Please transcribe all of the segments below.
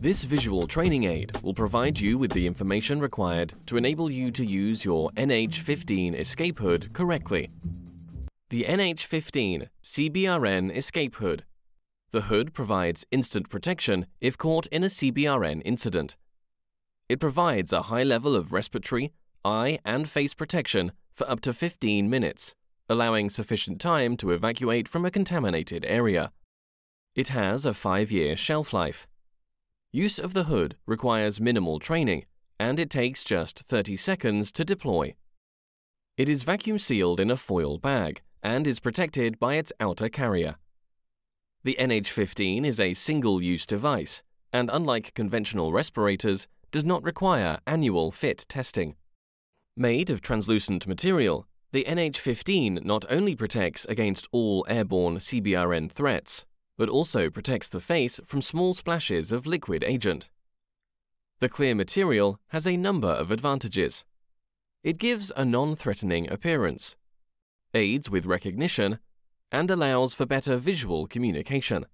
This visual training aid will provide you with the information required to enable you to use your NH15 escape hood correctly. The NH15 CBRN escape hood. The hood provides instant protection if caught in a CBRN incident. It provides a high level of respiratory, eye and face protection for up to 15 minutes, allowing sufficient time to evacuate from a contaminated area. It has a 5-year shelf life. Use of the hood requires minimal training, and it takes just 30 seconds to deploy. It is vacuum sealed in a foil bag and is protected by its outer carrier. The NH15 is a single-use device, and unlike conventional respirators, does not require annual fit testing. Made of translucent material, the NH15 not only protects against all airborne CBRN threats, but also protects the face from small splashes of liquid agent. The clear material has a number of advantages. It gives a non-threatening appearance, aids with recognition, and allows for better visual communication.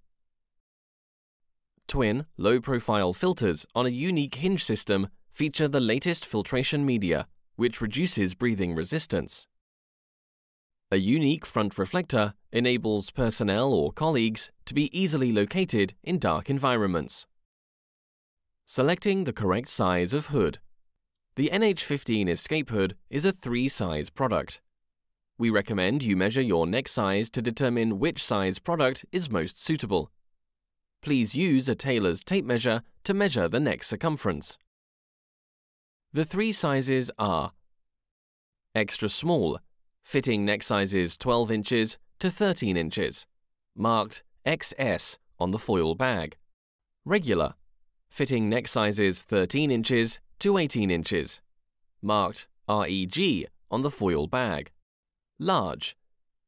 Twin, low-profile filters on a unique hinge system feature the latest filtration media, which reduces breathing resistance. A unique front reflector enables personnel or colleagues to be easily located in dark environments. Selecting the correct size of hood. The NH15 Escape Hood is a three-size product. We recommend you measure your neck size to determine which size product is most suitable. Please use a tailor's tape measure to measure the neck circumference. The three sizes are Extra small fitting neck sizes 12 inches to 13 inches, marked XS on the foil bag. Regular, fitting neck sizes 13 inches to 18 inches, marked REG on the foil bag. Large,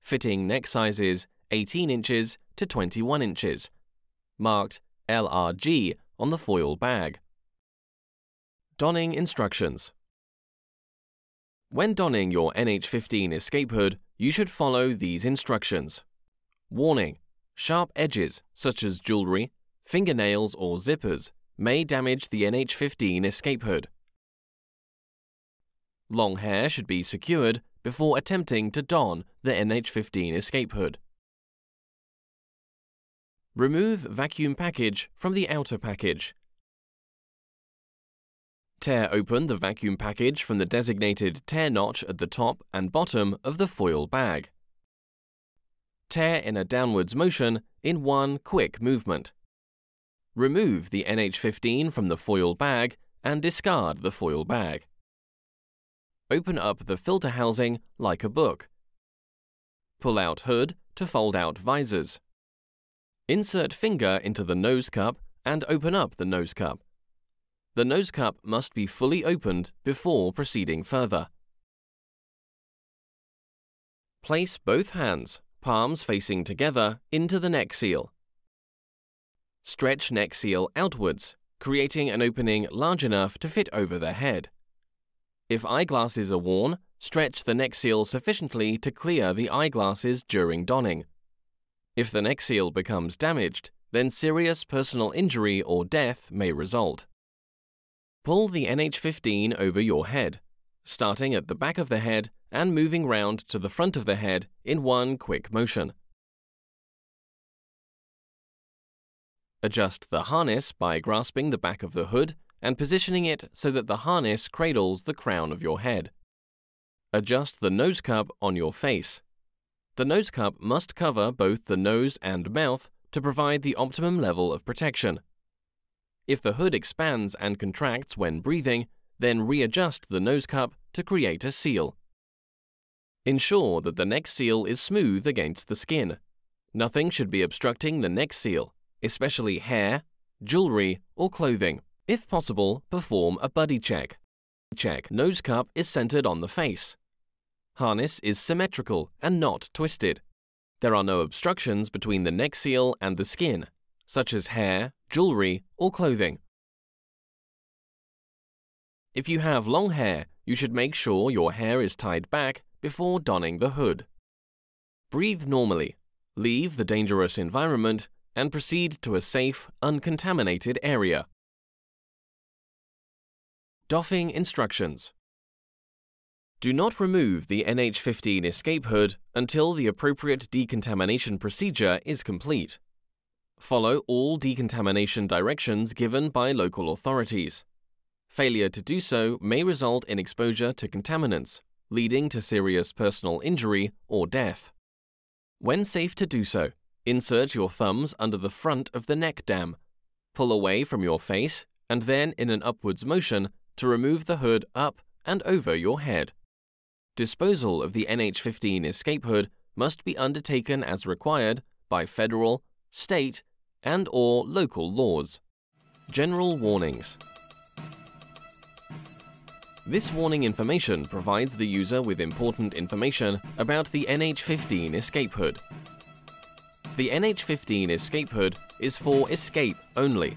fitting neck sizes 18 inches to 21 inches, marked LRG on the foil bag. Donning instructions. When donning your NH15 escape hood, you should follow these instructions. Warning: Sharp edges, such as jewelry, fingernails or zippers, may damage the NH15 escape hood. Long hair should be secured before attempting to don the NH15 escape hood. Remove vacuum package from the outer package Tear open the vacuum package from the designated tear notch at the top and bottom of the foil bag. Tear in a downwards motion in one quick movement. Remove the NH15 from the foil bag and discard the foil bag. Open up the filter housing like a book. Pull out hood to fold out visors. Insert finger into the nose cup and open up the nose cup. The nose cup must be fully opened before proceeding further. Place both hands, palms facing together, into the neck seal. Stretch neck seal outwards, creating an opening large enough to fit over the head. If eyeglasses are worn, stretch the neck seal sufficiently to clear the eyeglasses during donning. If the neck seal becomes damaged, then serious personal injury or death may result. Pull the NH15 over your head, starting at the back of the head and moving round to the front of the head in one quick motion. Adjust the harness by grasping the back of the hood and positioning it so that the harness cradles the crown of your head. Adjust the nose cup on your face. The nose cup must cover both the nose and mouth to provide the optimum level of protection. If the hood expands and contracts when breathing, then readjust the nose cup to create a seal. Ensure that the neck seal is smooth against the skin. Nothing should be obstructing the neck seal, especially hair, jewelry, or clothing. If possible, perform a buddy check. Check nose cup is centered on the face. Harness is symmetrical and not twisted. There are no obstructions between the neck seal and the skin, such as hair, jewelry, or clothing. If you have long hair, you should make sure your hair is tied back before donning the hood. Breathe normally, leave the dangerous environment, and proceed to a safe, uncontaminated area. Doffing instructions. Do not remove the NH15 escape hood until the appropriate decontamination procedure is complete. Follow all decontamination directions given by local authorities. Failure to do so may result in exposure to contaminants, leading to serious personal injury or death. When safe to do so, insert your thumbs under the front of the neck dam, pull away from your face, and then in an upwards motion to remove the hood up and over your head. Disposal of the NH15 escape hood must be undertaken as required by federal, state, and or local laws. General warnings. This warning information provides the user with important information about the NH15 escape hood. The NH15 escape hood is for escape only.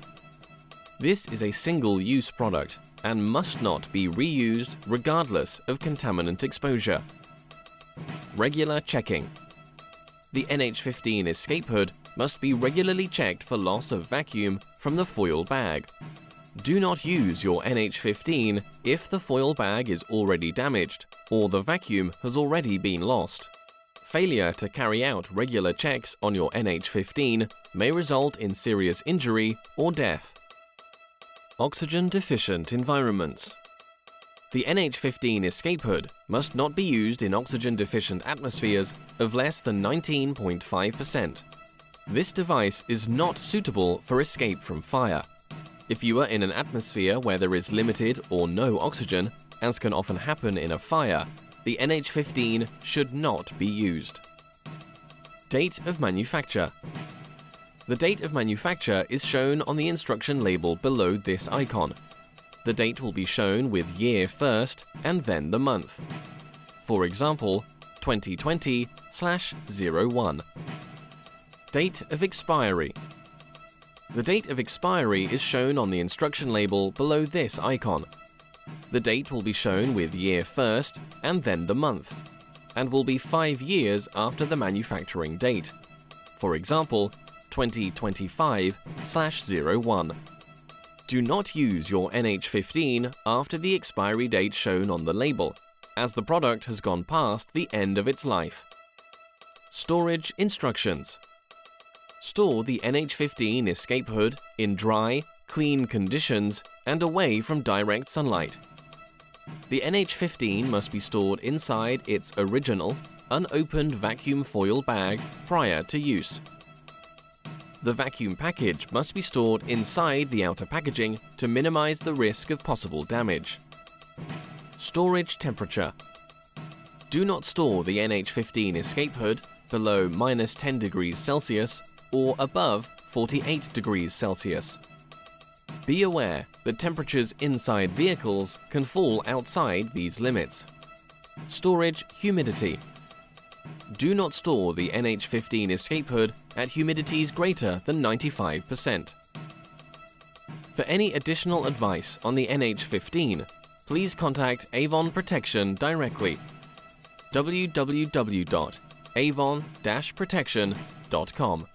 This is a single-use product and must not be reused regardless of contaminant exposure. Regular checking. The NH15 escape hood must be regularly checked for loss of vacuum from the foil bag. Do not use your NH15 if the foil bag is already damaged or the vacuum has already been lost. Failure to carry out regular checks on your NH15 may result in serious injury or death. Oxygen deficient environments. The NH15 escape hood must not be used in oxygen deficient atmospheres of less than 19.5%. This device is not suitable for escape from fire. If you are in an atmosphere where there is limited or no oxygen, as can often happen in a fire, the NH15 should not be used. Date of manufacture. The date of manufacture is shown on the instruction label below this icon. The date will be shown with year first and then the month. For example, 2020-01. Date of expiry. The date of expiry is shown on the instruction label below this icon. The date will be shown with year first and then the month, and will be 5 years after the manufacturing date. For example, 2025-01. Do not use your NH15 after the expiry date shown on the label, as the product has gone past the end of its life. Storage instructions. Store the NH15 escape hood in dry, clean conditions and away from direct sunlight. The NH15 must be stored inside its original, unopened vacuum foil bag prior to use. The vacuum package must be stored inside the outer packaging to minimize the risk of possible damage. Storage temperature. Do not store the NH15 escape hood below minus 10 degrees Celsius or above 48 degrees Celsius. Be aware that temperatures inside vehicles can fall outside these limits. Storage humidity. Do not store the NH15 escape hood at humidities greater than 95%. For any additional advice on the NH15, please contact Avon Protection directly. www.avon-protection.com